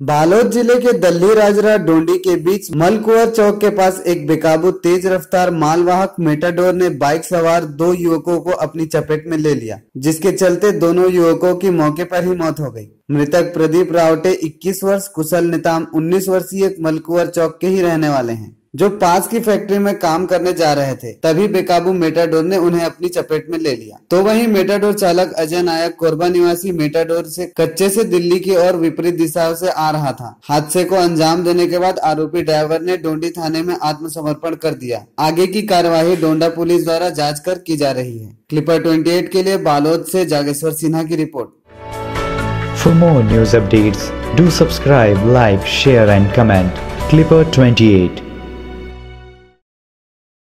बालोद ज़िले के दल्ली राजरा डोंडी के बीच मलकुआर चौक के पास एक बेकाबू तेज रफ्तार मालवाहक मेटाडोर ने बाइक सवार दो युवकों को अपनी चपेट में ले लिया, जिसके चलते दोनों युवकों की मौके पर ही मौत हो गई। मृतक प्रदीप रावटे 21 वर्ष, कुशल नेताम 19 वर्षीय मलकुआर चौक के ही रहने वाले हैं। जो पास की फैक्ट्री में काम करने जा रहे थे तभी बेकाबू मेटाडोर ने उन्हें अपनी चपेट में ले लिया। तो वहीं मेटाडोर चालक अजय नायक कोरबा निवासी मेटाडोर से कच्चे से दिल्ली की ओर विपरीत दिशा से आ रहा था। हादसे को अंजाम देने के बाद आरोपी ड्राइवर ने डोंडी थाने में आत्मसमर्पण कर दिया। आगे की कार्यवाही डोंडा पुलिस द्वारा जाँच कर की जा रही है। क्लिपर ट्वेंटी के लिए बालोद ऐसी जागेश्वर सिन्हा की रिपोर्ट। For more news updates, do subscribe, like, share and comment. Clipper 28